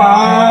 fire.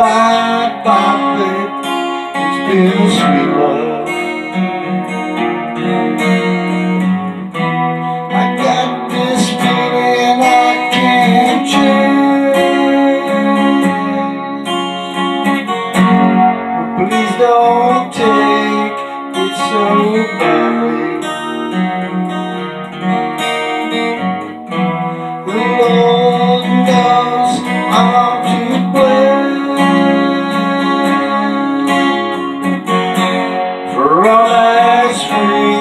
goodbye, Bobby. It's been a sweet love. I got this feeling I can't change. Please don't take it so bad. carry